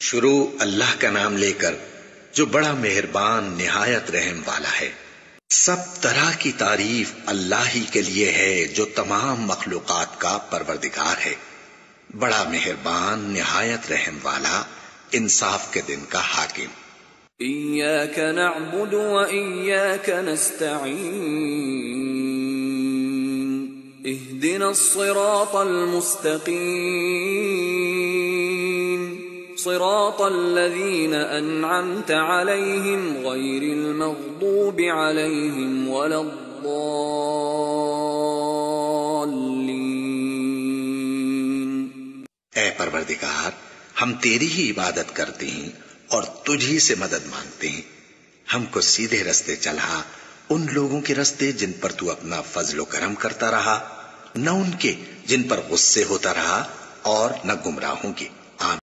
شروع اللہ کا نام لے کر جو بڑا مہربان نہایت رحم والا ہے۔ سب طرح کی تعریف اللہ ہی کے لیے ہے جو تمام مخلوقات کا پروردگار ہے۔ بڑا مہربان نہایت رحم والا انصاف کے دن کا حاکم۔ إياك نعبد وإياك نستعين۔ اهدنا الصراط المستقيم۔ صراط الذين أنعمت عليهم غير المغضوب عليهم ولا الضالين. اے پروردگار، ہم تیری ہی عبادت کرتے ہیں اور تجھ ہی سے مدد مانگتے ہیں۔ ہم کو سیدھے رستے چلا ان لوگوں کے رستے جن پر تو اپنا فضل و کرم کرتا رہا، نہ ان کے جن پر غصے ہوتا رہا اور نہ گمراہوں کے۔